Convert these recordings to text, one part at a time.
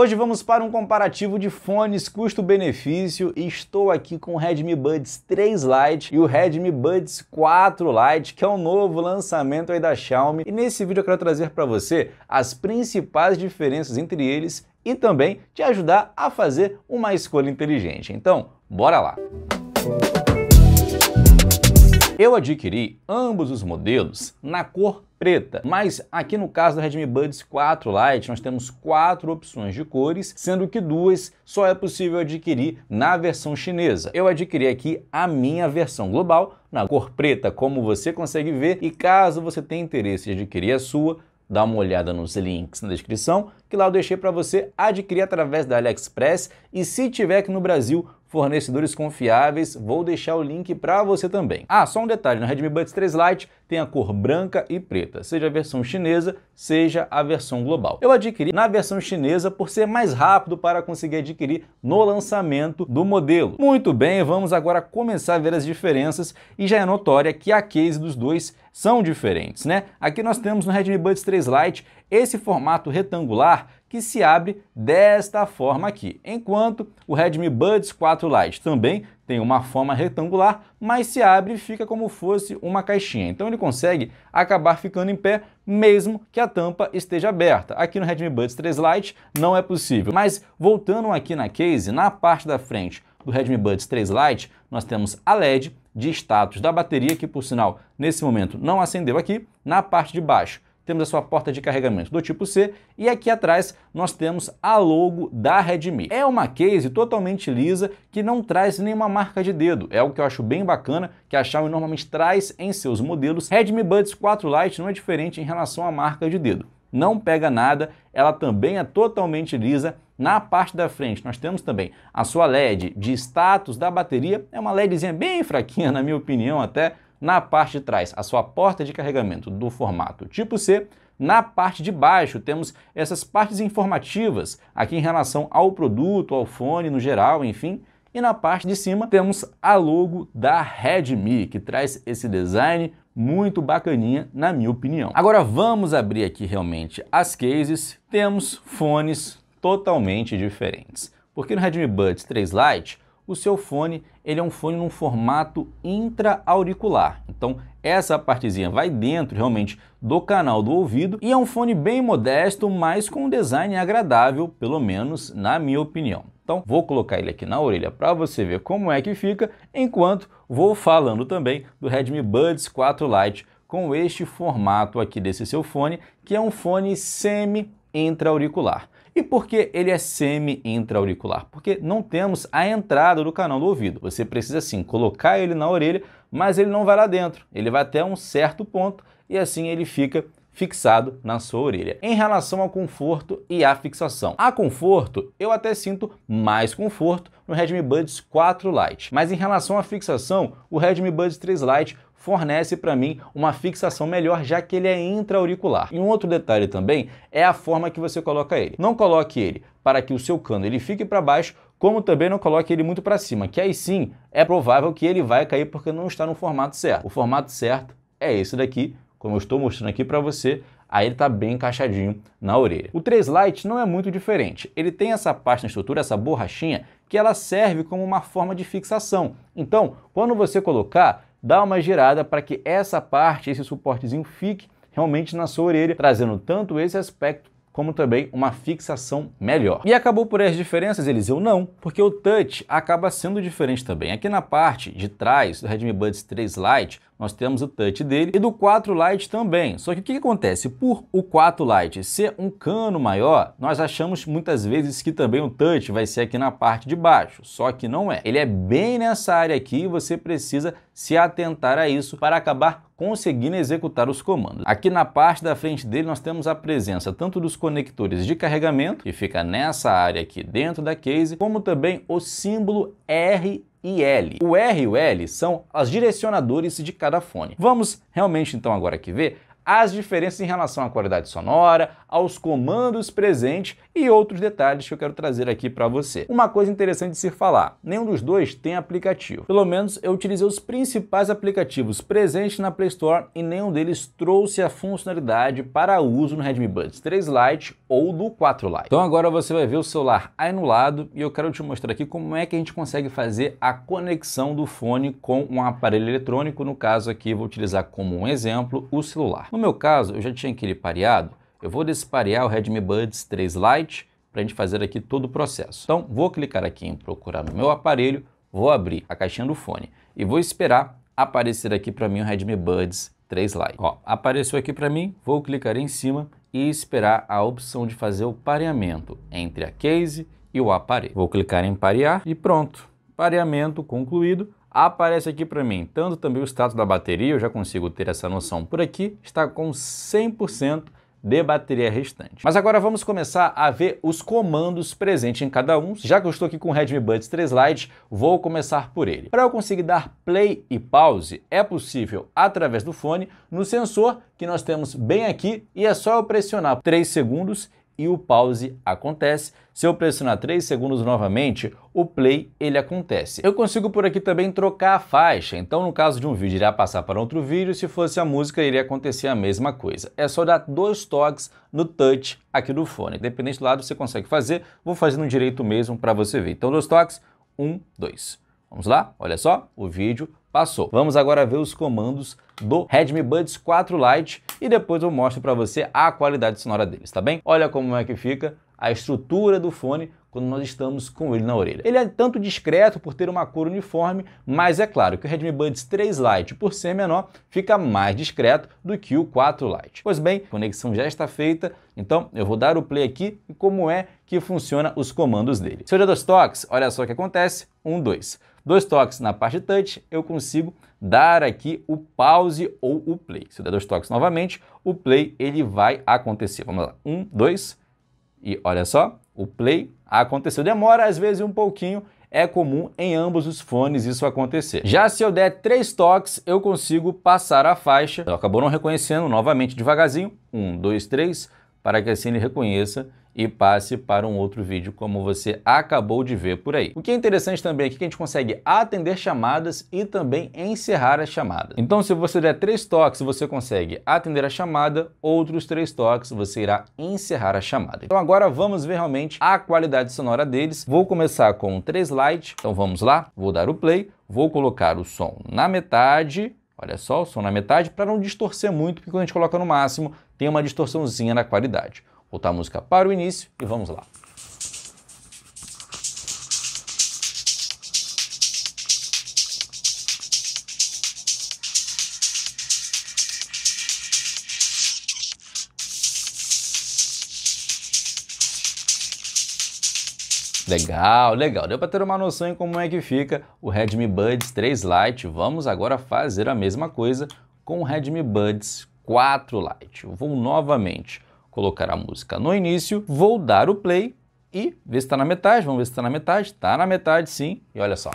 Hoje vamos para um comparativo de fones custo-benefício e estou aqui com o Redmi Buds 3 Lite e o Redmi Buds 4 Lite, que é o novo lançamento aí da Xiaomi. E nesse vídeo eu quero trazer para você as principais diferenças entre eles e também te ajudar a fazer uma escolha inteligente. Então, bora lá! Eu adquiri ambos os modelos na cor preta, mas aqui no caso do Redmi Buds 4 Lite nós temos quatro opções de cores, sendo que duas só é possível adquirir na versão chinesa. Eu adquiri aqui a minha versão global na cor preta, como você consegue ver, e caso você tenha interesse de adquirir a sua, dá uma olhada nos links na descrição, que lá eu deixei para você adquirir através da AliExpress. E se tiver aqui no Brasil, fornecedores confiáveis, vou deixar o link para você também. Ah, só um detalhe, no Redmi Buds 3 Lite tem a cor branca e preta, seja a versão chinesa, seja a versão global. Eu adquiri na versão chinesa por ser mais rápido para conseguir adquirir no lançamento do modelo. Muito bem, vamos agora começar a ver as diferenças e já é notória que a case dos dois são diferentes, né? Aqui nós temos no Redmi Buds 3 Lite esse formato retangular que se abre desta forma aqui, enquanto o Redmi Buds 4 Lite também tem uma forma retangular, mas se abre e fica como fosse uma caixinha. Então ele consegue acabar ficando em pé mesmo que a tampa esteja aberta. Aqui no Redmi Buds 3 Lite não é possível. Mas voltando aqui na case, na parte da frente do Redmi Buds 3 Lite, nós temos a LED de status da bateria, que por sinal nesse momento não acendeu aqui. Na parte de baixo temos a sua porta de carregamento do tipo C e aqui atrás nós temos a logo da Redmi. É uma case totalmente lisa que não traz nenhuma marca de dedo. É algo que eu acho bem bacana, que a Xiaomi normalmente traz em seus modelos. Redmi Buds 4 Lite não é diferente em relação à marca de dedo. Não pega nada, ela também é totalmente lisa. Na parte da frente nós temos também a sua LED de status da bateria, é uma LEDzinha bem fraquinha na minha opinião até, na parte de trás, a sua porta de carregamento do formato tipo C. Na parte de baixo temos essas partes informativas aqui em relação ao produto, ao fone no geral, enfim. E na parte de cima temos a logo da Redmi, que traz esse design muito bacaninha, na minha opinião. Agora vamos abrir aqui realmente as cases. Temos fones totalmente diferentes. Porque no Redmi Buds 3 Lite o seu fone ele é um fone num formato intra-auricular. Então essa partezinha vai dentro realmente do canal do ouvido e é um fone bem modesto, mas com um design agradável, pelo menos na minha opinião. Então vou colocar ele aqui na orelha para você ver como é que fica, enquanto vou falando também do Redmi Buds 4 Lite com este formato aqui desse seu fone, que é um fone semi-intra-auricular. E por que ele é semi-intra-auricular? Porque não temos a entrada do canal do ouvido. Você precisa sim colocar ele na orelha, mas ele não vai lá dentro. Ele vai até um certo ponto e assim ele fica fixado na sua orelha. Em relação ao conforto e à fixação. A conforto, eu até sinto mais conforto no Redmi Buds 4 Lite. Mas em relação à fixação, o Redmi Buds 3 Lite fornece para mim uma fixação melhor, já que ele é intra-auricular. E um outro detalhe também é a forma que você coloca ele. Não coloque ele para que o seu cano ele fique para baixo, como também não coloque ele muito para cima, que aí sim é provável que ele vai cair porque não está no formato certo. O formato certo é esse daqui, como eu estou mostrando aqui para você, aí ele está bem encaixadinho na orelha. O 3 Lite não é muito diferente. Ele tem essa parte na estrutura, essa borrachinha, que ela serve como uma forma de fixação. Então, quando você colocar, dá uma girada para que essa parte, esse suportezinho fique realmente na sua orelha, trazendo tanto esse aspecto como também uma fixação melhor. E acabou por as diferenças, Eliseu? Não, porque o touch acaba sendo diferente também. Aqui na parte de trás do Redmi Buds 3 Lite, nós temos o touch dele e do 4 Lite também. Só que o que, acontece? Por o 4 Lite ser um cano maior, nós achamos muitas vezes que também o touch vai ser aqui na parte de baixo, só que não é. Ele é bem nessa área aqui e você precisa se atentar a isso para acabar conseguindo executar os comandos. Aqui na parte da frente dele nós temos a presença tanto dos conectores de carregamento, que fica nessa área aqui dentro da case, como também o símbolo R e L. O R e o L são os direcionadores de cada fone. Vamos realmente então agora aqui ver as diferenças em relação à qualidade sonora, aos comandos presentes e outros detalhes que eu quero trazer aqui para você. Uma coisa interessante de se falar, nenhum dos dois tem aplicativo. Pelo menos eu utilizei os principais aplicativos presentes na Play Store e nenhum deles trouxe a funcionalidade para uso no Redmi Buds 3 Lite ou do 4 Lite. Então agora você vai ver o celular aí no lado e eu quero te mostrar aqui como é que a gente consegue fazer a conexão do fone com um aparelho eletrônico, no caso aqui vou utilizar como um exemplo o celular. No meu caso, eu já tinha aquele pareado, eu vou desparear o Redmi Buds 3 Lite para a gente fazer aqui todo o processo. Então, vou clicar aqui em procurar no meu aparelho, vou abrir a caixinha do fone e vou esperar aparecer aqui para mim o Redmi Buds 3 Lite. Ó, apareceu aqui para mim, vou clicar em cima e esperar a opção de fazer o pareamento entre a case e o aparelho. Vou clicar em parear e pronto. Pareamento concluído. Aparece aqui para mim tanto também o status da bateria, eu já consigo ter essa noção por aqui, está com 100% de bateria restante. Mas agora vamos começar a ver os comandos presentes em cada um. Já que eu estou aqui com o Redmi Buds 3 Lite, vou começar por ele. Para eu conseguir dar play e pause, é possível através do fone no sensor que nós temos bem aqui e é só eu pressionar 3 segundos e o pause acontece. Se eu pressionar 3 segundos novamente, o play ele acontece. Eu consigo por aqui também trocar a faixa, então no caso de um vídeo irá passar para outro vídeo, se fosse a música iria acontecer a mesma coisa. É só dar dois toques no touch aqui do fone. Independente do lado você consegue fazer, vou fazendo direito mesmo para você ver. Então dois toques, um, dois. Vamos lá? Olha só, o vídeo passou. Vamos agora ver os comandos do Redmi Buds 4 Lite e depois eu mostro para você a qualidade sonora deles, tá bem? Olha como é que fica a estrutura do fone quando nós estamos com ele na orelha. Ele é tanto discreto por ter uma cor uniforme, mas é claro que o Redmi Buds 3 Lite, por ser menor, fica mais discreto do que o 4 Lite. Pois bem, a conexão já está feita, então eu vou dar o play aqui e como é que funciona os comandos dele. Se eu der dois toques, olha só o que acontece, um, dois. Dois toques na parte touch, eu consigo dar aqui o pause ou o play. Se eu der dois toques novamente, o play ele vai acontecer. Vamos lá, um, dois, e olha só, o play aconteceu. Demora às vezes um pouquinho, é comum em ambos os fones isso acontecer. Já se eu der três toques, eu consigo passar a faixa. Então, acabou não reconhecendo novamente devagarzinho. Um, dois, três, para que assim ele reconheça e passe para um outro vídeo como você acabou de ver por aí. O que é interessante também é que a gente consegue atender chamadas e também encerrar as chamadas. Então se você der três toques você consegue atender a chamada, outros três toques você irá encerrar a chamada. Então agora vamos ver realmente a qualidade sonora deles. Vou começar com o 3 Lite, então vamos lá, vou dar o play, vou colocar o som na metade, Olha só, o som na metade, para não distorcer muito, porque quando a gente coloca no máximo, tem uma distorçãozinha na qualidade voltar a música para o início e vamos lá. Legal, legal. Deu para ter uma noção em como é que fica o Redmi Buds 3 Lite. Vamos agora fazer a mesma coisa com o Redmi Buds 4 Lite. vou novamente colocar a música no início, vou dar o play e ver se está na metade, vamos ver se está na metade, está na metade sim, e olha só.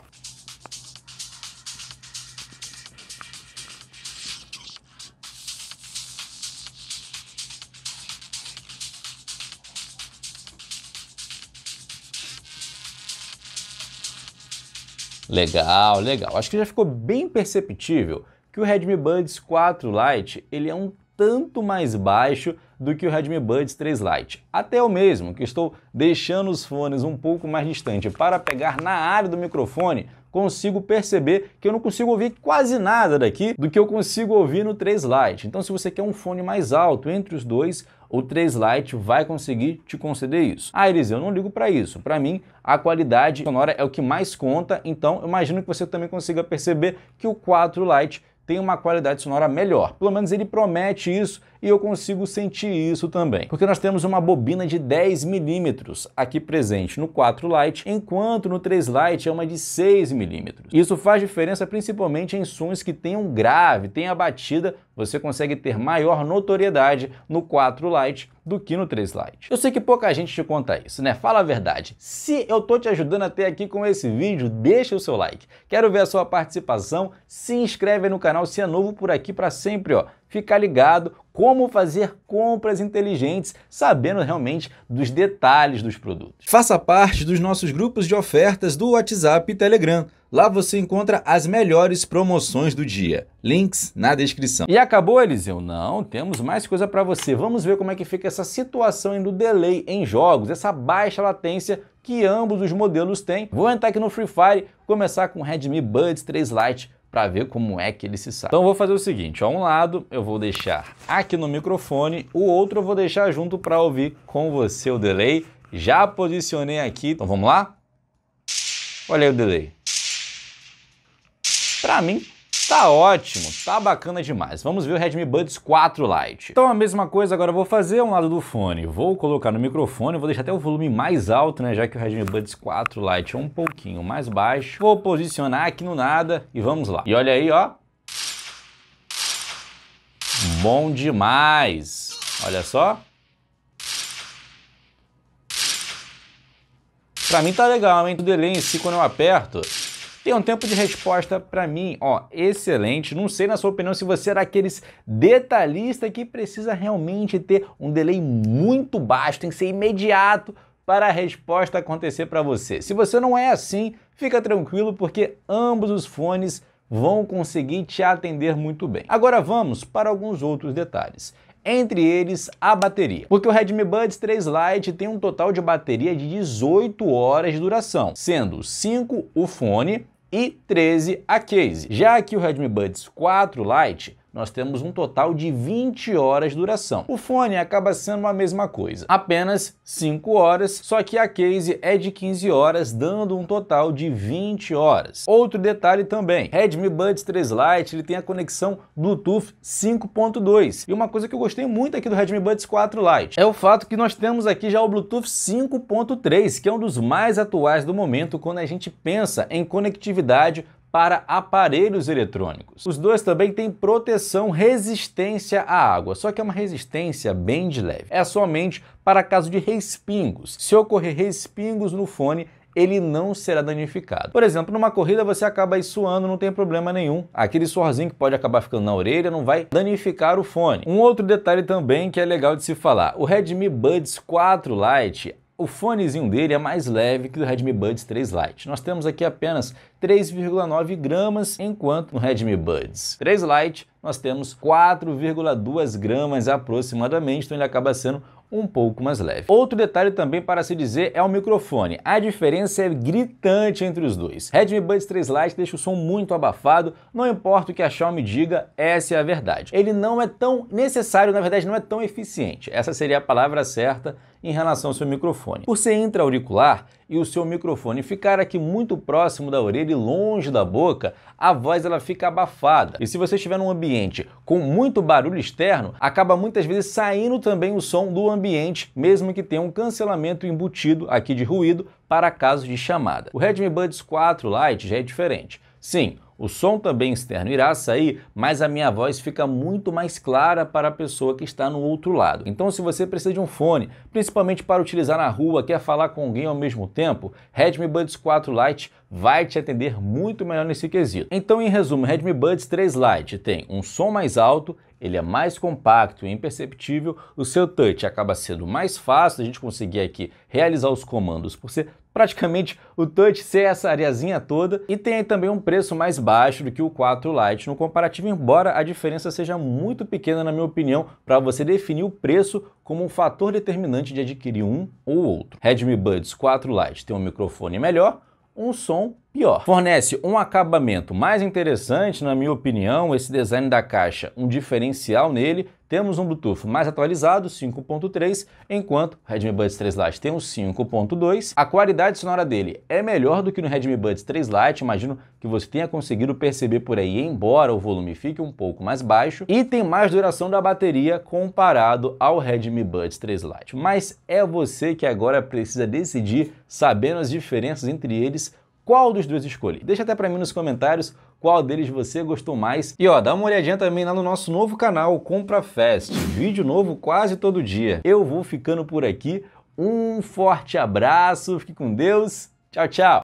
Legal, legal. Acho que já ficou bem perceptível que o Redmi Buds 4 Lite ele é um tanto mais baixo do que o Redmi Buds 3 Lite. Até eu mesmo, que estou deixando os fones um pouco mais distante para pegar na área do microfone, consigo perceber que eu não consigo ouvir quase nada daqui do que eu consigo ouvir no 3 Lite. Então se você quer um fone mais alto entre os dois, o 3 Lite vai conseguir te conceder isso. Ah, Eliseu, eu não ligo para isso. Para mim, a qualidade sonora é o que mais conta, então eu imagino que você também consiga perceber que o 4 Lite tem uma qualidade sonora melhor. Pelo menos ele promete isso e eu consigo sentir isso também. Porque nós temos uma bobina de 10 milímetros aqui presente no 4 Lite, enquanto no 3 Lite é uma de 6 milímetros. Isso faz diferença principalmente em sons que tenham grave, tenha batida, você consegue ter maior notoriedade no 4 Lite do que no 3 Lite. Eu sei que pouca gente te conta isso, né? Fala a verdade. Se eu tô te ajudando até aqui com esse vídeo, deixa o seu like. Quero ver a sua participação, se inscreve no canal se é novo por aqui para sempre, ó ficar ligado como fazer compras inteligentes, sabendo realmente dos detalhes dos produtos. Faça parte dos nossos grupos de ofertas do WhatsApp e Telegram. Lá você encontra as melhores promoções do dia. Links na descrição. E acabou, Eliseu? Não, temos mais coisa para você. Vamos ver como é que fica essa situação do delay em jogos, essa baixa latência que ambos os modelos têm. Vou entrar aqui no Free Fire, começar com o Redmi Buds 3 Lite para ver como é que ele se sai. Então vou fazer o seguinte, ó, um lado eu vou deixar aqui no microfone, o outro eu vou deixar junto para ouvir com você o delay. Já posicionei aqui, então vamos lá? Olha aí o delay. Para mim Tá ótimo, tá bacana demais. Vamos ver o Redmi Buds 4 Lite. Então a mesma coisa agora eu vou fazer um lado do fone. Vou colocar no microfone, vou deixar até o volume mais alto, né, já que o Redmi Buds 4 Lite é um pouquinho mais baixo. Vou posicionar aqui no nada e vamos lá. E olha aí, ó. Bom demais. Olha só. Pra mim tá legal, hein? O delay em si, quando eu aperto, tem um tempo de resposta para mim, ó, excelente. Não sei na sua opinião se você era aqueles detalhista que precisa realmente ter um delay muito baixo, tem que ser imediato para a resposta acontecer para você. Se você não é assim, fica tranquilo porque ambos os fones vão conseguir te atender muito bem. Agora vamos para alguns outros detalhes entre eles a bateria. Porque o Redmi Buds 3 Lite tem um total de bateria de 18 horas de duração, sendo 5 o fone e 13 a case. Já aqui o Redmi Buds 4 Lite nós temos um total de 20 horas de duração. O fone acaba sendo a mesma coisa, apenas 5 horas, só que a case é de 15 horas, dando um total de 20 horas. Outro detalhe também, Redmi Buds 3 Lite ele tem a conexão Bluetooth 5.2. E uma coisa que eu gostei muito aqui do Redmi Buds 4 Lite é o fato que nós temos aqui já o Bluetooth 5.3, que é um dos mais atuais do momento quando a gente pensa em conectividade para aparelhos eletrônicos. Os dois também têm proteção resistência à água, só que é uma resistência bem de leve. É somente para caso de respingos. Se ocorrer respingos no fone, ele não será danificado. Por exemplo, numa corrida você acaba aí suando, não tem problema nenhum. Aquele suorzinho que pode acabar ficando na orelha não vai danificar o fone. Um outro detalhe também que é legal de se falar, o Redmi Buds 4 Lite o fonezinho dele é mais leve que o Redmi Buds 3 Lite. Nós temos aqui apenas 3,9 gramas, enquanto no Redmi Buds 3 Lite nós temos 4,2 gramas aproximadamente, então ele acaba sendo um pouco mais leve. Outro detalhe também para se dizer é o microfone. A diferença é gritante entre os dois. Redmi Buds 3 Lite deixa o som muito abafado, não importa o que a Xiaomi diga, essa é a verdade. Ele não é tão necessário, na verdade não é tão eficiente. Essa seria a palavra certa em relação ao seu microfone. Por ser intra-auricular e o seu microfone ficar aqui muito próximo da orelha e longe da boca, a voz ela fica abafada. E se você estiver num ambiente com muito barulho externo, acaba muitas vezes saindo também o som do ambiente, mesmo que tenha um cancelamento embutido aqui de ruído para casos de chamada. O Redmi Buds 4 Lite já é diferente. Sim, o som também externo irá sair, mas a minha voz fica muito mais clara para a pessoa que está no outro lado. Então, se você precisa de um fone, principalmente para utilizar na rua, quer falar com alguém ao mesmo tempo, Redmi Buds 4 Lite vai te atender muito melhor nesse quesito. Então, em resumo, Redmi Buds 3 Lite tem um som mais alto, ele é mais compacto e imperceptível, o seu touch acaba sendo mais fácil a gente conseguir aqui realizar os comandos por ser praticamente o touch ser essa areazinha toda e tem também um preço mais baixo do que o 4 Lite no comparativo, embora a diferença seja muito pequena na minha opinião para você definir o preço como um fator determinante de adquirir um ou outro. Redmi Buds 4 Lite tem um microfone melhor, um som pior. Fornece um acabamento mais interessante, na minha opinião, esse design da caixa, um diferencial nele. Temos um Bluetooth mais atualizado, 5.3, enquanto o Redmi Buds 3 Lite tem o 5.2. A qualidade sonora dele é melhor do que no Redmi Buds 3 Lite, imagino que você tenha conseguido perceber por aí, embora o volume fique um pouco mais baixo, e tem mais duração da bateria comparado ao Redmi Buds 3 Lite. Mas é você que agora precisa decidir, sabendo as diferenças entre eles, qual dos dois escolhi? Deixa até para mim nos comentários qual deles você gostou mais. E ó, dá uma olhadinha também lá no nosso novo canal, Compra Fest. Vídeo novo quase todo dia. Eu vou ficando por aqui. Um forte abraço, fique com Deus. Tchau, tchau.